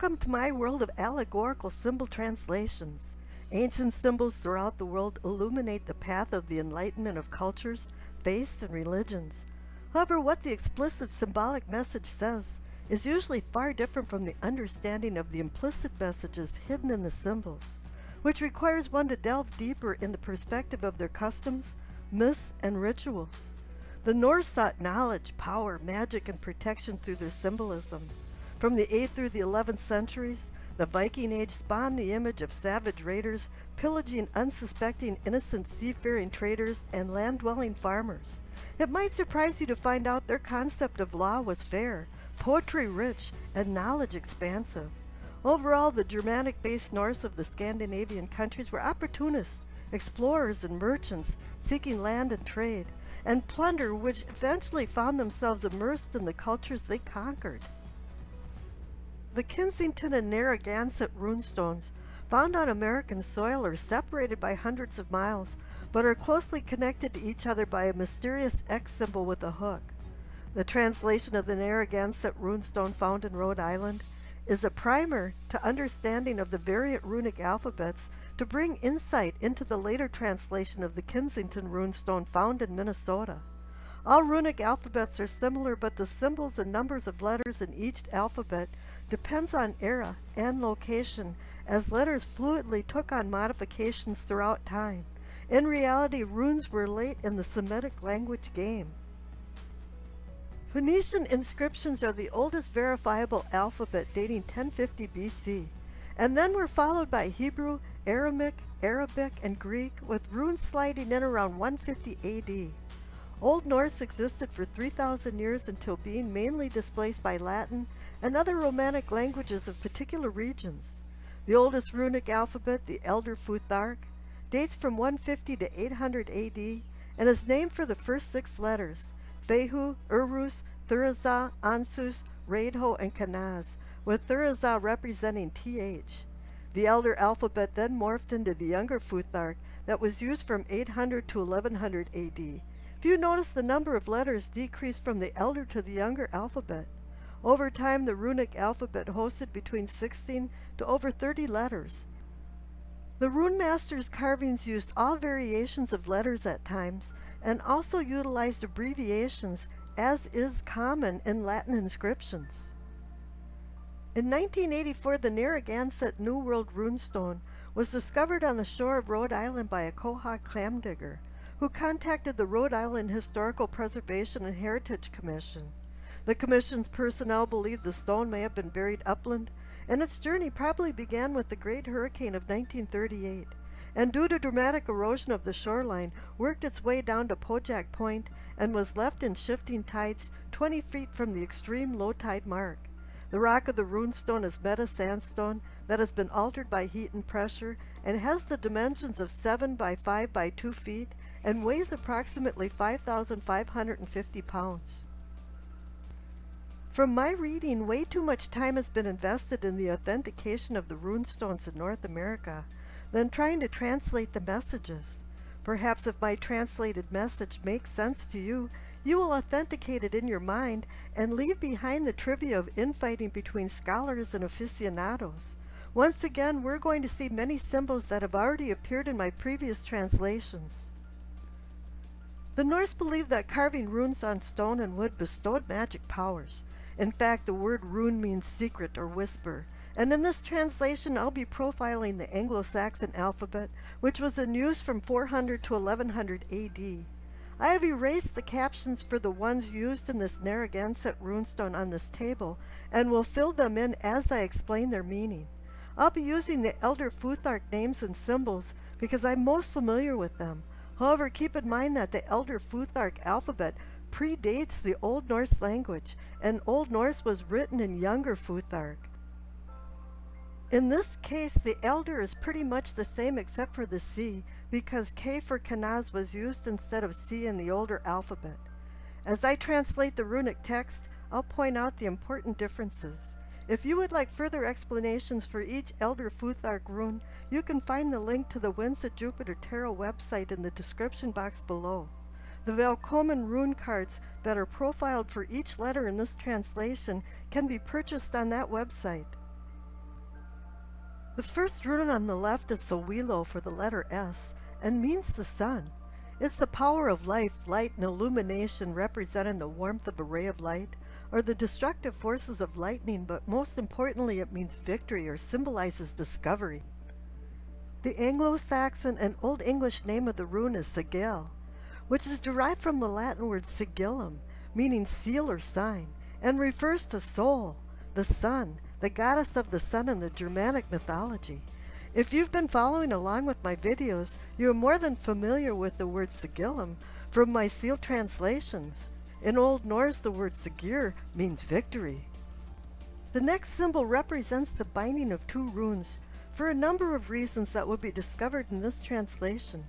Welcome to my world of allegorical symbol translations. Ancient symbols throughout the world illuminate the path of the enlightenment of cultures, faiths, and religions. However, what the explicit symbolic message says is usually far different from the understanding of the implicit messages hidden in the symbols, which requires one to delve deeper in the perspective of their customs, myths, and rituals. The Norse sought knowledge, power, magic, and protection through their symbolism. From the 8th through the 11th centuries, the Viking Age spawned the image of savage raiders pillaging unsuspecting innocent seafaring traders and land-dwelling farmers. It might surprise you to find out their concept of law was fair, poetry rich, and knowledge expansive. Overall, the Germanic-based Norse of the Scandinavian countries were opportunists, explorers and merchants seeking land and trade, and plunder which eventually found themselves immersed in the cultures they conquered. The Kensington and Narragansett runestones, found on American soil, are separated by hundreds of miles, but are closely connected to each other by a mysterious X symbol with a hook. The translation of the Narragansett runestone found in Rhode Island is a primer to understanding of the variant runic alphabets to bring insight into the later translation of the Kensington runestone found in Minnesota. All runic alphabets are similar, but the symbols and numbers of letters in each alphabet depends on era and location, as letters fluidly took on modifications throughout time. In reality, runes were late in the Semitic language game. Phoenician inscriptions are the oldest verifiable alphabet dating 1050 BC, and then were followed by Hebrew, Aramaic, Arabic, and Greek, with runes sliding in around 150 AD. Old Norse existed for 3,000 years until being mainly displaced by Latin and other Romanic languages of particular regions. The oldest runic alphabet, the Elder Futhark, dates from 150 to 800 AD and is named for the first six letters, Fehu, Uruz, Thurisaz, Ansuz, Raidho, and Kanaz, with Thurisaz representing TH. The Elder alphabet then morphed into the Younger Futhark that was used from 800 to 1100 AD if you notice the number of letters decreased from the elder to the younger alphabet. Over time, the runic alphabet hosted between 16 to over 30 letters. The rune master's carvings used all variations of letters at times and also utilized abbreviations as is common in Latin inscriptions. In 1984, the Narragansett New World runestone was discovered on the shore of Rhode Island by a Quahog clam digger who contacted the Rhode Island Historical Preservation and Heritage Commission. The commission's personnel believe the stone may have been buried upland, and its journey probably began with the Great Hurricane of 1938, and due to dramatic erosion of the shoreline, worked its way down to Pojac Point and was left in shifting tides 20 feet from the extreme low tide mark. The rock of the runestone is meta sandstone that has been altered by heat and pressure and has the dimensions of 7 by 5 by 2 feet and weighs approximately 5,550 pounds. From my reading, way too much time has been invested in the authentication of the runestones in North America than trying to translate the messages. Perhaps if my translated message makes sense to you, you will authenticate it in your mind and leave behind the trivia of infighting between scholars and aficionados. Once again, we're going to see many symbols that have already appeared in my previous translations. The Norse believed that carving runes on stone and wood bestowed magic powers. In fact, the word rune means secret or whisper, and in this translation I'll be profiling the Anglo-Saxon alphabet, which was in use from 400 to 1100 AD. I have erased the captions for the ones used in this Narragansett runestone on this table and will fill them in as I explain their meaning. I'll be using the Elder Futhark names and symbols because I'm most familiar with them. However, keep in mind that the Elder Futhark alphabet predates the Old Norse language, and Old Norse was written in Younger Futhark. In this case, the elder is pretty much the same except for the C, because K for Kanaz was used instead of C in the older alphabet. As I translate the runic text, I'll point out the important differences. If you would like further explanations for each Elder Futhark rune, you can find the link to the Winds of Jupiter Tarot website in the description box below. The Velkomen rune cards that are profiled for each letter in this translation can be purchased on that website. The first rune on the left is Sowilo for the letter S and means the sun. It's the power of life, light, and illumination representing the warmth of a ray of light, or the destructive forces of lightning, but most importantly, it means victory or symbolizes discovery. The Anglo-Saxon and Old English name of the rune is Sigel, which is derived from the Latin word sigillum, meaning seal or sign, and refers to Sol, the sun, the goddess of the sun in the Germanic mythology. If you've been following along with my videos, you are more than familiar with the word sigillum from my seal translations. In Old Norse, the word sigir means victory. The next symbol represents the binding of two runes for a number of reasons that will be discovered in this translation.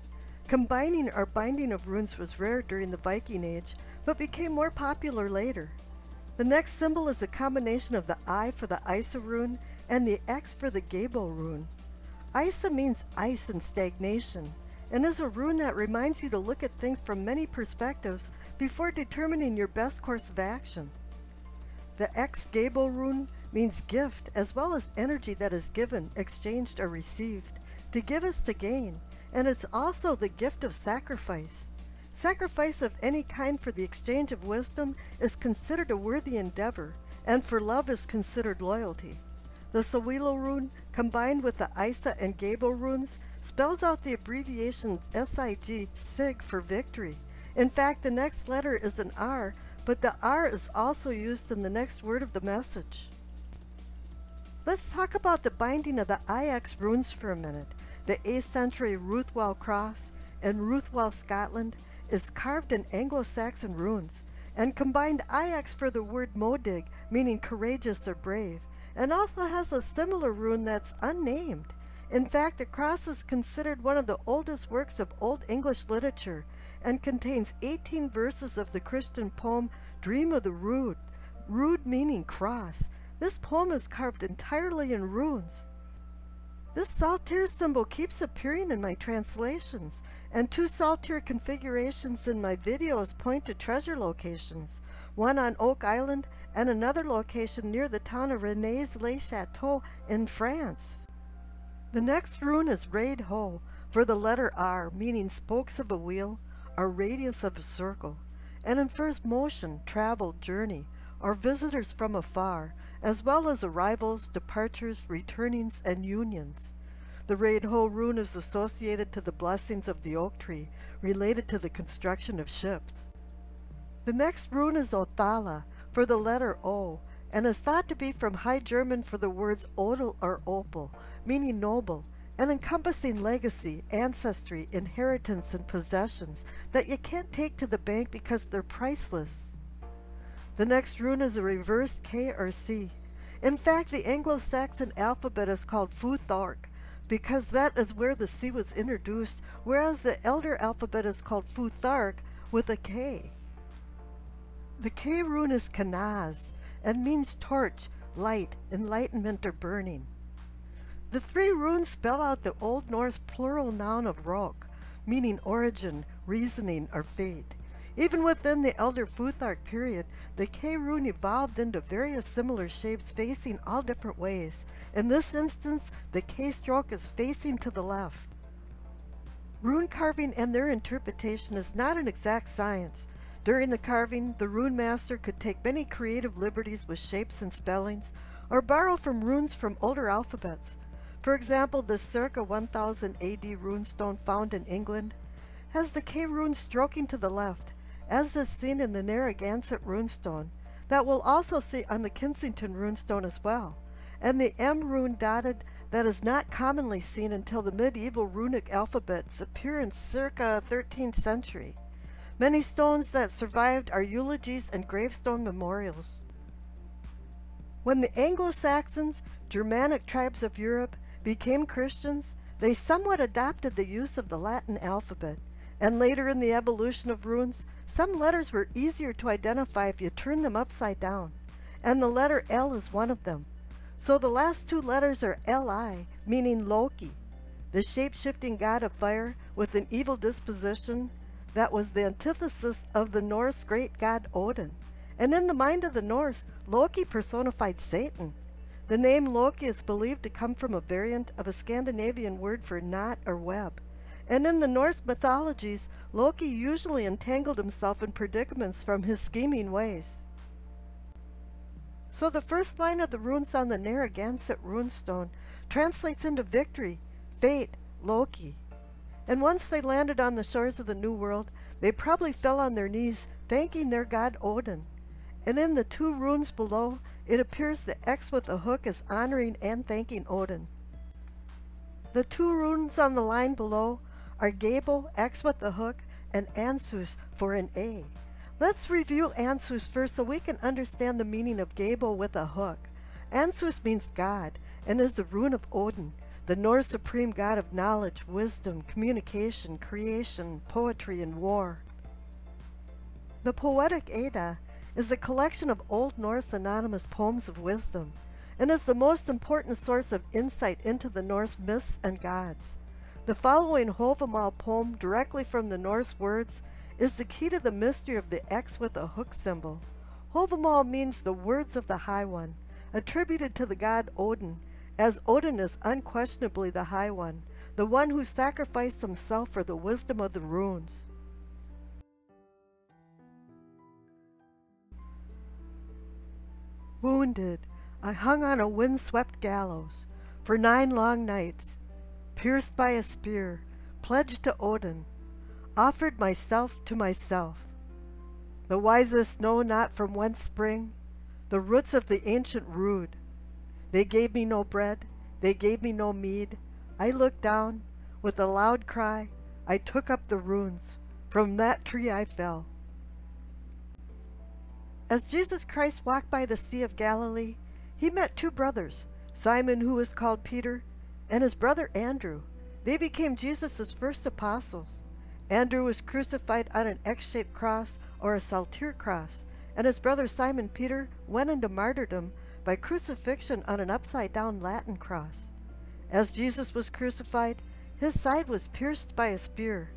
Combining or binding of runes was rare during the Viking Age, but became more popular later. The next symbol is a combination of the I for the Isa rune and the X for the Gebo rune. Isa means ice and stagnation, and is a rune that reminds you to look at things from many perspectives before determining your best course of action. The X Gebo rune means gift as well as energy that is given, exchanged, or received. To give is to gain, and it's also the gift of sacrifice. Sacrifice of any kind for the exchange of wisdom is considered a worthy endeavor, and for love is considered loyalty. The Sowilo rune, combined with the Isa and Gebo runes, spells out the abbreviation SIG, SIG, for victory. In fact, the next letter is an R, but the R is also used in the next word of the message. Let's talk about the binding of the IX runes for a minute. The 8th century Ruthwell cross in Ruthwell, Scotland is carved in Anglo-Saxon runes and combined IX for the word modig, meaning courageous or brave, and also has a similar rune that's unnamed. In fact, the cross is considered one of the oldest works of Old English literature and contains 18 verses of the Christian poem Dream of the Rood, Rood meaning cross. This poem is carved entirely in runes. This saltire symbol keeps appearing in my translations, and two saltire configurations in my videos point to treasure locations, one on Oak Island and another location near the town of Rennes-le-Chateau in France. The next rune is Raidho for the letter R, meaning spokes of a wheel or radius of a circle, and infers motion, travel, journey, or visitors from afar, as well as arrivals, departures, returnings, and unions. The Raidho rune is associated to the blessings of the oak tree, related to the construction of ships. The next rune is Othala, for the letter O, and is thought to be from High German for the words odel or opal, meaning noble, and encompassing legacy, ancestry, inheritance, and possessions that you can't take to the bank because they're priceless. The next rune is a reversed K or C. In fact, the Anglo-Saxon alphabet is called Futhorc because that is where the C was introduced, whereas the Elder alphabet is called Futhark with a K. The K rune is Kanaz and means torch, light, enlightenment, or burning. The three runes spell out the Old Norse plural noun of rock, meaning origin, reasoning, or fate. Even within the Elder Futhark period, the K rune evolved into various similar shapes facing all different ways. In this instance, the K stroke is facing to the left. Rune carving and their interpretation is not an exact science. During the carving, the rune master could take many creative liberties with shapes and spellings, or borrow from runes from older alphabets. For example, the circa 1000 AD runestone found in England has the K rune stroking to the left, as is seen in the Narragansett runestone, that we'll also see on the Kensington runestone as well, and the M rune dotted that is not commonly seen until the medieval runic alphabets appear in circa 13th century. Many stones that survived are eulogies and gravestone memorials. When the Anglo-Saxons, Germanic tribes of Europe, became Christians, they somewhat adopted the use of the Latin alphabet, and later in the evolution of runes, some letters were easier to identify if you turned them upside down, and the letter L is one of them. So the last two letters are Li, meaning Loki, the shape-shifting god of fire with an evil disposition that was the antithesis of the Norse great god Odin. And in the mind of the Norse, Loki personified Satan. The name Loki is believed to come from a variant of a Scandinavian word for knot or web. And in the Norse mythologies, Loki usually entangled himself in predicaments from his scheming ways. So the first line of the runes on the Narragansett runestone translates into victory, fate, Loki. And once they landed on the shores of the New World, they probably fell on their knees, thanking their god Odin. And in the two runes below, it appears the X with a hook is honoring and thanking Odin. The two runes on the line below are Gebo, X with the hook, and Ansuz for an A. Let's review Ansuz first so we can understand the meaning of Gebo with a hook. Ansuz means God and is the rune of Odin, the Norse supreme god of knowledge, wisdom, communication, creation, poetry, and war. The Poetic Edda is a collection of Old Norse anonymous poems of wisdom and is the most important source of insight into the Norse myths and gods. The following Havamal poem, directly from the Norse words, is the key to the mystery of the X with a hook symbol. Havamal means the words of the High One, attributed to the god Odin, as Odin is unquestionably the High One, the one who sacrificed himself for the wisdom of the runes. Wounded, I hung on a wind-swept gallows for nine long nights, pierced by a spear, pledged to Odin, offered myself to myself. The wisest know not from whence spring the roots of the ancient rood. They gave me no bread, they gave me no mead. I looked down, with a loud cry, I took up the runes. From that tree I fell. As Jesus Christ walked by the Sea of Galilee, he met two brothers, Simon, who was called Peter, and his brother Andrew. They became Jesus' first apostles. Andrew was crucified on an X shaped cross or a saltire cross, and his brother Simon Peter went into martyrdom by crucifixion on an upside down Latin cross. As Jesus was crucified, his side was pierced by a spear.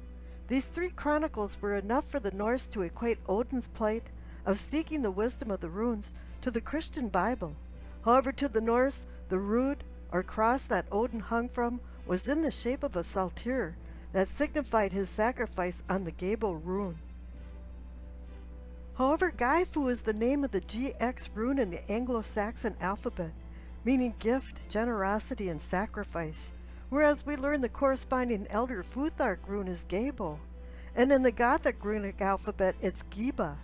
These three chronicles were enough for the Norse to equate Odin's plight of seeking the wisdom of the runes to the Christian Bible. However, to the Norse, the rood or cross that Odin hung from was in the shape of a saltire that signified his sacrifice on the Gebo rune. However, Gyfu is the name of the GX rune in the Anglo-Saxon alphabet, meaning gift, generosity, and sacrifice, whereas we learn the corresponding Elder Futhark rune is Gebo, and in the Gothic runic alphabet it's Giba.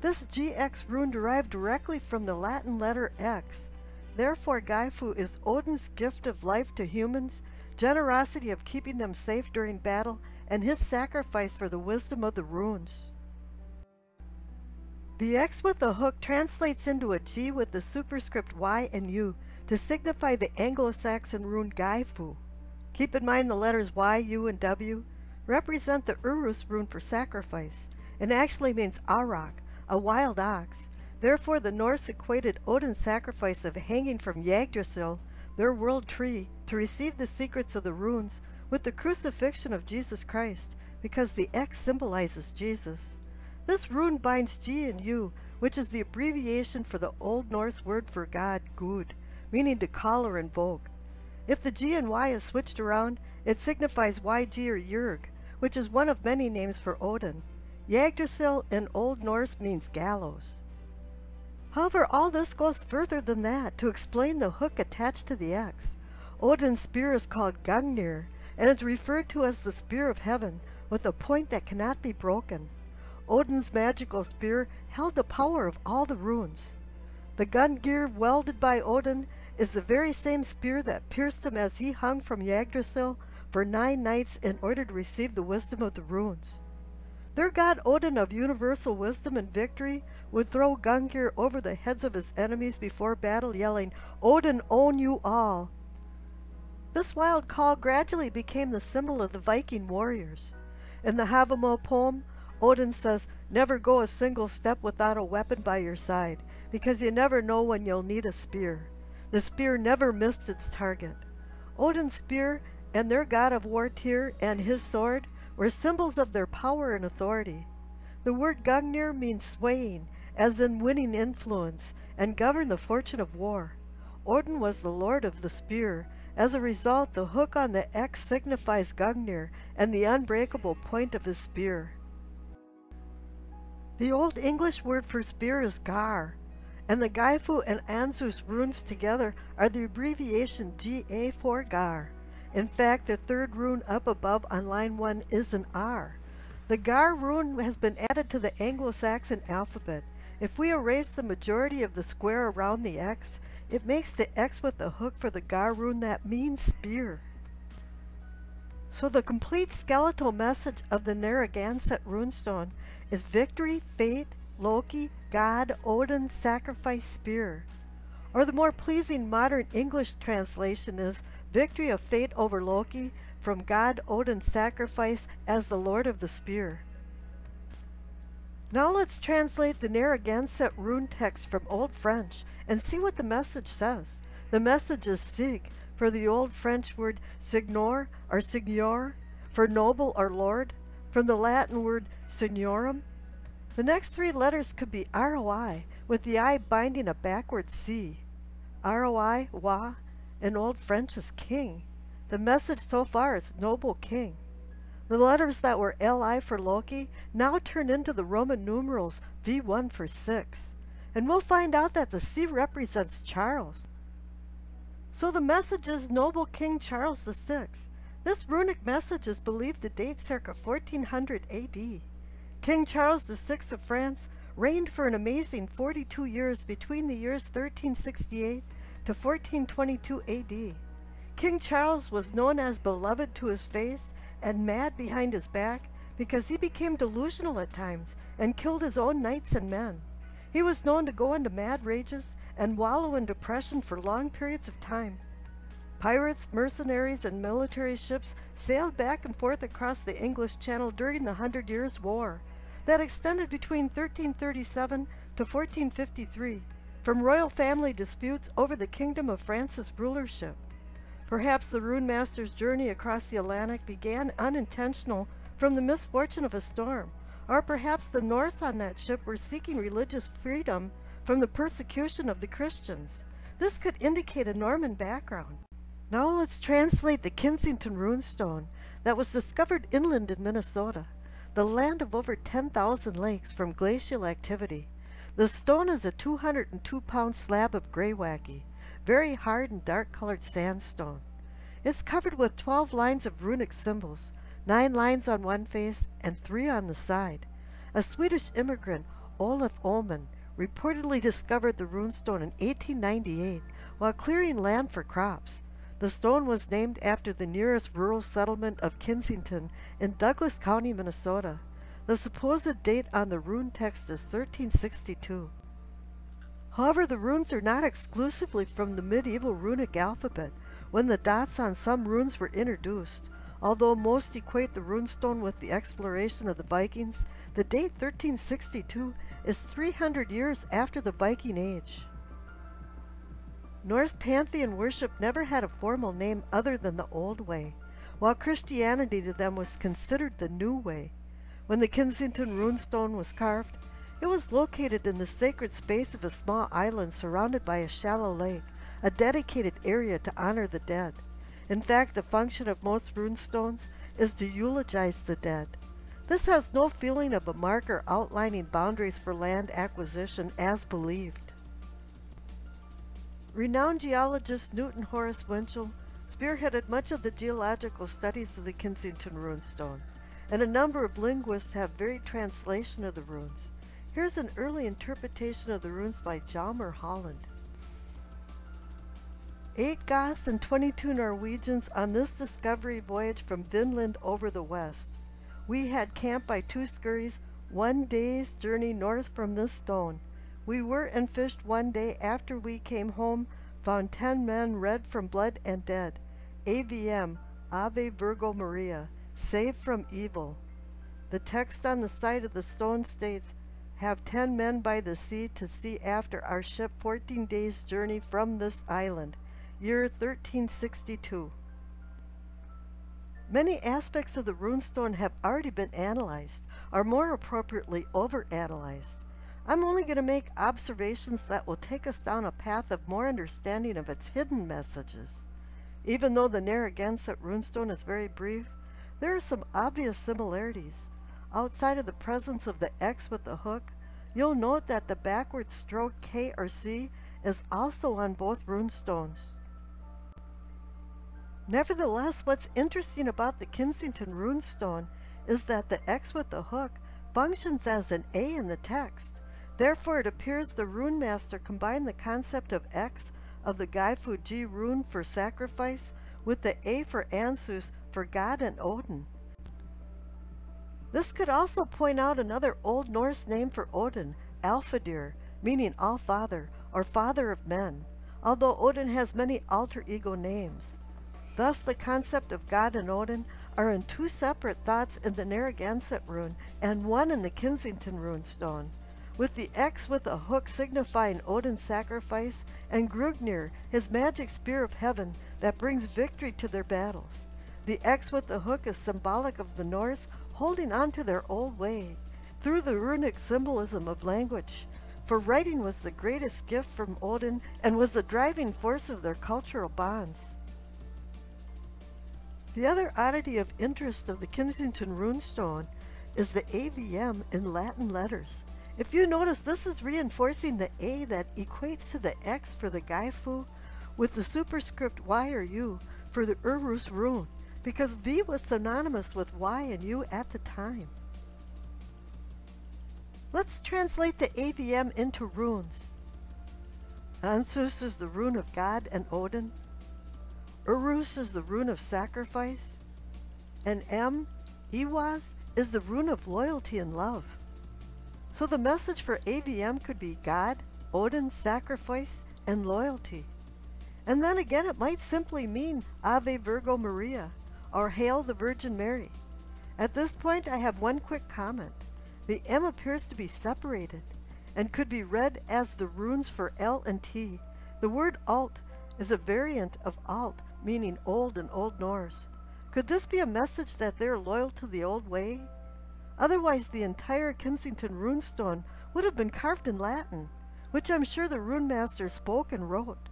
This GX rune derived directly from the Latin letter X, Therefore, Gyfu is Odin's gift of life to humans, generosity of keeping them safe during battle, and his sacrifice for the wisdom of the runes. The X with the hook translates into a G with the superscript Y and U to signify the Anglo-Saxon rune Gyfu. Keep in mind the letters Y, U, and W represent the Uruz rune for sacrifice, and actually means Auroch, a wild ox, Therefore the Norse equated Odin's sacrifice of hanging from Yggdrasil, their world tree, to receive the secrets of the runes with the crucifixion of Jesus Christ, because the X symbolizes Jesus. This rune binds G and U, which is the abbreviation for the Old Norse word for God, Gud, meaning to call or invoke. If the G and Y is switched around, it signifies YG or Jurg, which is one of many names for Odin. Yggdrasil in Old Norse means gallows. However, all this goes further than that to explain the hook attached to the X. Odin's spear is called Gungnir and is referred to as the spear of heaven with a point that cannot be broken. Odin's magical spear held the power of all the runes. The Gungnir welded by Odin is the very same spear that pierced him as he hung from Yggdrasil for nine nights in order to receive the wisdom of the runes. Their god Odin of universal wisdom and victory would throw Gungnir over the heads of his enemies before battle, yelling, Odin own you all! This wild call gradually became the symbol of the Viking warriors. In the Havamal poem, Odin says, Never go a single step without a weapon by your side, because you never know when you'll need a spear. The spear never missed its target. Odin's spear and their god of war Tyr and his sword were symbols of their power and authority. The word Gungnir means swaying, as in winning influence, and govern the fortune of war. Odin was the lord of the spear. As a result, the hook on the X signifies Gungnir and the unbreakable point of his spear. The Old English word for spear is gar, and the Gifu and Ansuz runes together are the abbreviation GA for gar. In fact, the third rune up above on line 1 is an R. The Gar rune has been added to the Anglo-Saxon alphabet. If we erase the majority of the square around the X, it makes the X with the hook for the Gar rune that means spear. So the complete skeletal message of the Narragansett runestone is victory, fate, Loki, God, Odin, sacrifice, spear. Or the more pleasing modern English translation is victory of fate over Loki from God Odin's sacrifice as the Lord of the Spear. Now let's translate the Narragansett rune text from Old French and see what the message says. The message is sig, for the Old French word signor or signor, for noble or lord, from the Latin word signorum. The next three letters could be ROI, with the I binding a backward C. ROI, wa, in Old French is king. The message so far is noble king. The letters that were LI for Loki now turn into the Roman numerals V1 for 6. And we'll find out that the C represents Charles. So the message is Noble King Charles VI. This runic message is believed to date circa 1400 AD. King Charles VI of France reigned for an amazing 42 years between the years 1368 to 1422 AD. King Charles was known as beloved to his face and mad behind his back because he became delusional at times and killed his own knights and men. He was known to go into mad rages and wallow in depression for long periods of time. Pirates, mercenaries, and military ships sailed back and forth across the English Channel during the Hundred Years' War that extended between 1337 to 1453 from royal family disputes over the Kingdom of France's rulership. Perhaps the rune master's journey across the Atlantic began unintentional from the misfortune of a storm, or perhaps the Norse on that ship were seeking religious freedom from the persecution of the Christians. This could indicate a Norman background. Now let's translate the Kensington runestone that was discovered inland in Minnesota, the land of over 10,000 lakes from glacial activity. The stone is a 202 pound slab of greywacke, very hard and dark colored sandstone. It's covered with 12 lines of runic symbols, 9 lines on one face and 3 on the side. A Swedish immigrant, Olaf Öhman, reportedly discovered the runestone in 1898 while clearing land for crops. The stone was named after the nearest rural settlement of Kensington in Douglas County, Minnesota. The supposed date on the rune text is 1362. However, the runes are not exclusively from the medieval runic alphabet when the dots on some runes were introduced. Although most equate the runestone with the exploration of the Vikings, the date 1362 is 300 years after the Viking Age. Norse pantheon worship never had a formal name other than the Old Way, while Christianity to them was considered the New Way. When the Kensington runestone was carved, it was located in the sacred space of a small island surrounded by a shallow lake, a dedicated area to honor the dead. In fact, the function of most runestones is to eulogize the dead. This has no feeling of a marker outlining boundaries for land acquisition as believed. Renowned geologist Newton Horace Winchell spearheaded much of the geological studies of the Kensington runestone, and a number of linguists have varied translation of the runes. Here's an early interpretation of the runes by Hjalmar Holand. Eight Goths and 22 Norwegians on this discovery voyage from Vinland over the west. We had camp by two skerries, one day's journey north from this stone. We were and fished one day after we came home, found ten men red from blood and dead. AVM, Ave Virgo Maria, saved from evil. The text on the side of the stone states, have ten men by the sea to see after our ship 14 days' journey from this island, year 1362. Many aspects of the runestone have already been analyzed, or more appropriately overanalyzed. I'm only going to make observations that will take us down a path of more understanding of its hidden messages. Even though the Narragansett runestone is very brief, there are some obvious similarities. Outside of the presence of the X with the hook, you'll note that the backward stroke K or C is also on both runestones. Nevertheless, what's interesting about the Kensington runestone is that the X with the hook functions as an A in the text. Therefore, it appears the rune master combined the concept of X of the Gifu Ji rune for sacrifice with the A for Ansuz for God and Odin. This could also point out another Old Norse name for Odin, Alfadir, meaning All-Father or Father of Men, although Odin has many alter ego names. Thus, the concept of God and Odin are in two separate thoughts in the Narragansett rune and one in the Kensington rune stone, with the X with a hook signifying Odin's sacrifice and Gungnir, his magic spear of heaven that brings victory to their battles. The X with the hook is symbolic of the Norse holding on to their old way through the runic symbolism of language. For writing was the greatest gift from Odin and was the driving force of their cultural bonds. The other oddity of interest of the Kensington runestone is the AVM in Latin letters. If you notice, this is reinforcing the A that equates to the X for the Gyfu with the superscript Y or U for the Uruz rune, because V was synonymous with Y and U at the time. Let's translate the AVM into runes. Ansuz is the rune of God and Odin. Uruz is the rune of sacrifice, and M, Ehwaz, is the rune of loyalty and love. So the message for AVM could be God, Odin, sacrifice, and loyalty. And then again, it might simply mean Ave Virgo Maria or Hail the Virgin Mary. At this point, I have one quick comment. The M appears to be separated and could be read as the runes for L and T. The word alt is a variant of alt meaning old in Old Norse. Could this be a message that they're loyal to the old way? Otherwise, the entire Kensington runestone would have been carved in Latin, which I'm sure the rune master spoke and wrote.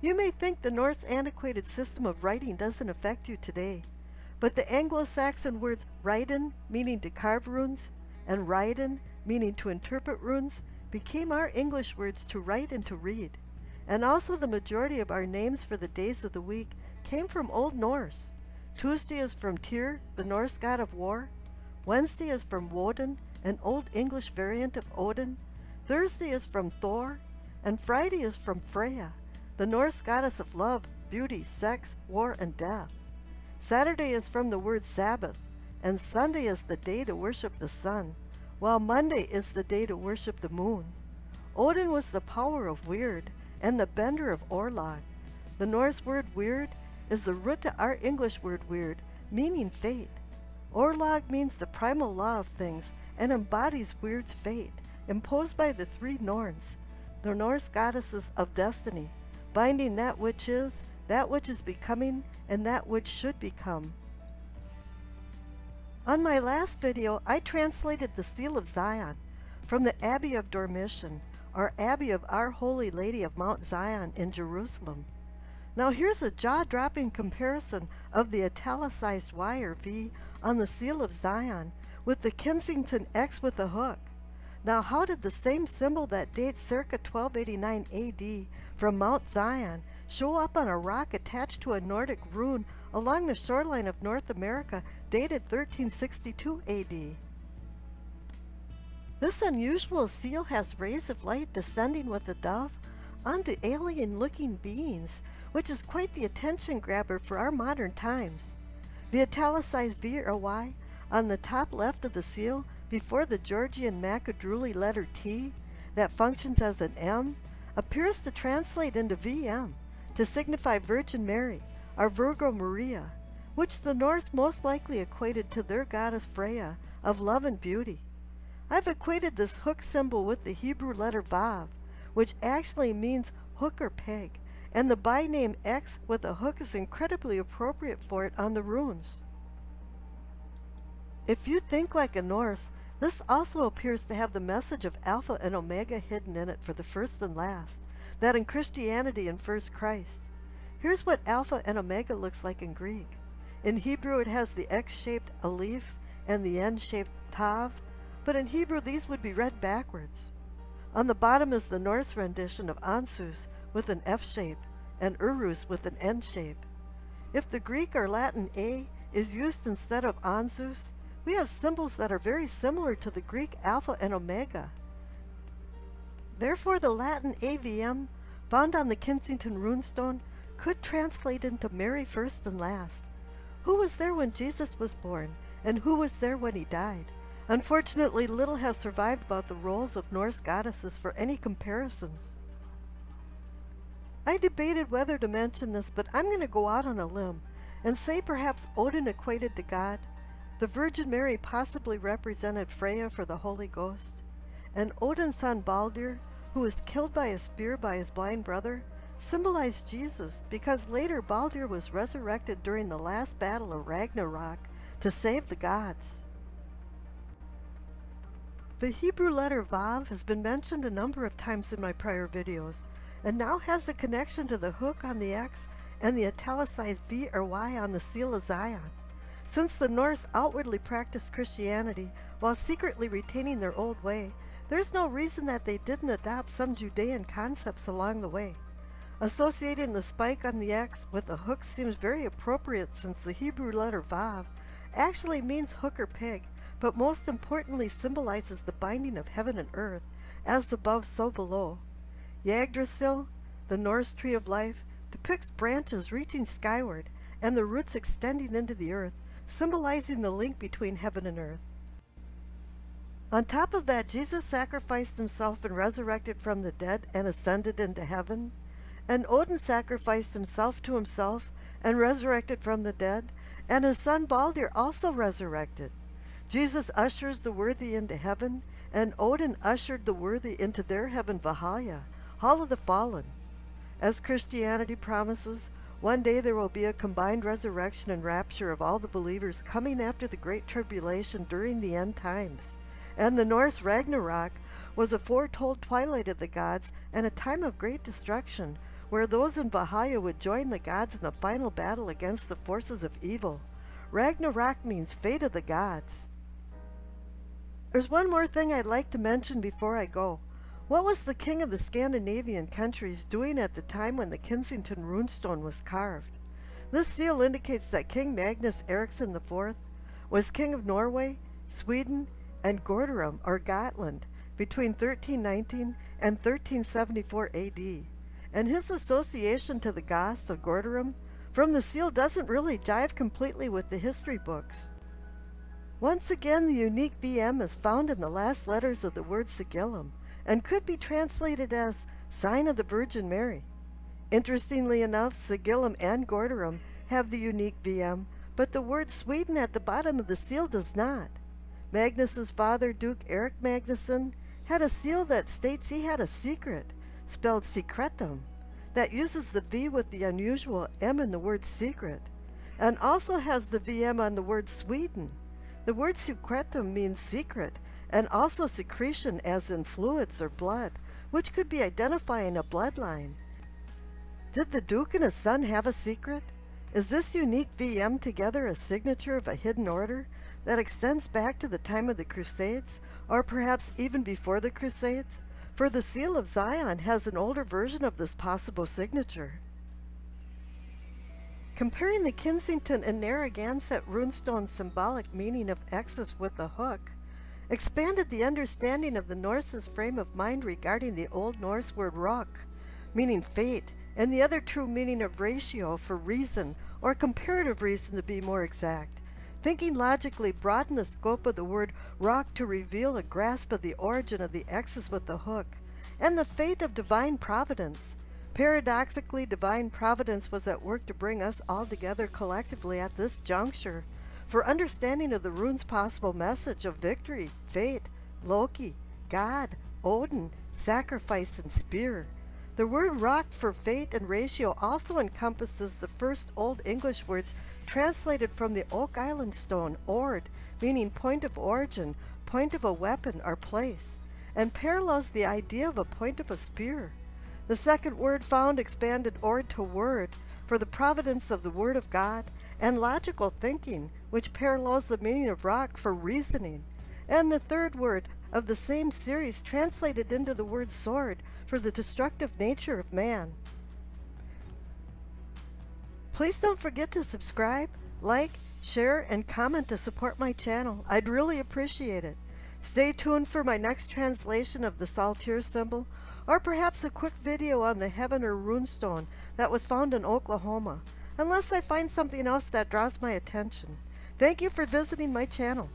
You may think the Norse antiquated system of writing doesn't affect you today, but the Anglo-Saxon words writen, meaning to carve runes, and writen, meaning to interpret runes, became our English words to write and to read. And also the majority of our names for the days of the week came from Old Norse. Tuesday is from Tyr, the Norse god of war. Wednesday is from Woden, an Old English variant of Odin. Thursday is from Thor. And Friday is from Freya, the Norse goddess of love, beauty, sex, war, and death. Saturday is from the word Sabbath, and Sunday is the day to worship the sun, while Monday is the day to worship the moon. Odin was the power of weird, and the bender of Orlog. The Norse word weird is the root to our English word weird, meaning fate. Orlog means the primal law of things and embodies Weird's fate, imposed by the three Norns, the Norse goddesses of destiny, binding that which is, that which is becoming, and that which should become. On my last video, I translated the Seal of Zion from the Abbey of Dormition or Abbey of Our Holy Lady of Mount Zion in Jerusalem. Now here's a jaw-dropping comparison of the italicized Y or V on the seal of Zion with the Kensington X with a hook. Now how did the same symbol that dates circa 1289 AD from Mount Zion show up on a rock attached to a Nordic rune along the shoreline of North America dated 1362 AD? This unusual seal has rays of light descending with a dove onto alien-looking beings, which is quite the attention grabber for our modern times. The italicized V or Y on the top left of the seal before the Georgian Mkhedruli letter T that functions as an M appears to translate into VM to signify Virgin Mary or Virgo Maria, which the Norse most likely equated to their goddess Freya of love and beauty. I've equated this hook symbol with the Hebrew letter Vav, which actually means hook or peg, and the byname X with a hook is incredibly appropriate for it on the runes. If you think like a Norse, This also appears to have the message of Alpha and Omega hidden in it for the first and last, that in Christianity infers Christ. Here's what Alpha and Omega looks like in Greek. In Hebrew, it has the X shaped Aleph and the N shaped Tav, but in Hebrew, these would be read backwards. On the bottom is the Norse rendition of Ansuz with an F shape and Uruz with an N shape. If the Greek or Latin A is used instead of Ansuz, we have symbols that are very similar to the Greek alpha and omega. Therefore, the Latin AVM found on the Kensington runestone could translate into Mary first and last. Who was there when Jesus was born, and who was there when he died? Unfortunately, little has survived about the roles of Norse goddesses for any comparisons. I debated whether to mention this, but I'm going to go out on a limb and say perhaps Odin equated to God, the Virgin Mary possibly represented Freya for the Holy Ghost, and Odin's son Baldur, who was killed by a spear by his blind brother, symbolized Jesus because later Baldur was resurrected during the last battle of Ragnarok to save the gods. The Hebrew letter Vav has been mentioned a number of times in my prior videos, and now has the connection to the hook on the X and the italicized V or Y on the seal of Zion. Since the Norse outwardly practiced Christianity while secretly retaining their old way, there's no reason that they didn't adopt some Judean concepts along the way. Associating the spike on the X with a hook seems very appropriate since the Hebrew letter Vav actually means hook or peg, but most importantly symbolizes the binding of heaven and earth, as above so below. Yggdrasil, the Norse tree of life, depicts branches reaching skyward and the roots extending into the earth, symbolizing the link between heaven and earth. On top of that, Jesus sacrificed himself and resurrected from the dead and ascended into heaven. And Odin sacrificed himself to himself and resurrected from the dead, and his son Baldur also resurrected. Jesus ushers the worthy into heaven, and Odin ushered the worthy into their heaven Valhalla, Hall of the Fallen. As Christianity promises, one day there will be a combined resurrection and rapture of all the believers coming after the Great Tribulation during the end times. And the Norse Ragnarok was a foretold twilight of the gods and a time of great destruction, where those in Valhalla would join the gods in the final battle against the forces of evil. Ragnarok means fate of the gods. There's one more thing I'd like to mention before I go. What was the king of the Scandinavian countries doing at the time when the Kensington runestone was carved? This seal indicates that King Magnus Eriksson IV was king of Norway, Sweden, and Gothorum or Gotland between 1319 and 1374 AD, and his association to the Goths of Gothorum from the seal doesn't really jive completely with the history books. Once again, the unique VM is found in the last letters of the word Sigillum, and could be translated as Sign of the Virgin Mary. Interestingly enough, Sigillum and Gothorum have the unique VM, but the word Sweden at the bottom of the seal does not. Magnus's father, Duke Eric Magnusson, had a seal that states he had a secret, spelled secretum, that uses the V with the unusual M in the word secret, and also has the VM on the word Sweden. The word secretum means secret, and also secretion as in fluids or blood, which could be identifying a bloodline. Did the Duke and his son have a secret? Is this unique VM together a signature of a hidden order that extends back to the time of the Crusades, or perhaps even before the Crusades? For the Seal of Zion has an older version of this possible signature. Comparing the Kensington and Narragansett runestone symbolic meaning of X's with a hook, expanded the understanding of the Norse's frame of mind regarding the Old Norse word rock, meaning fate, and the other true meaning of ratio for reason, or comparative reason to be more exact. Thinking logically broadened the scope of the word rock to reveal a grasp of the origin of the X's with the hook, and the fate of divine providence. Paradoxically, divine providence was at work to bring us all together collectively at this juncture for understanding of the rune's possible message of victory, fate, Loki, God, Odin, sacrifice, and spear. The word rock for fate and ratio also encompasses the first Old English words translated from the Oak Island stone, ord, meaning point of origin, point of a weapon or place, and parallels the idea of a point of a spear. The second word found expanded ord to word for the providence of the Word of God, and logical thinking, which parallels the meaning of rock for reasoning. And the third word of the same series translated into the word sword for the destructive nature of man. Please don't forget to subscribe, like, share, and comment to support my channel. I'd really appreciate it. Stay tuned for my next translation of the Saltire symbol, or perhaps a quick video on the Heavener runestone that was found in Oklahoma, unless I find something else that draws my attention. Thank you for visiting my channel.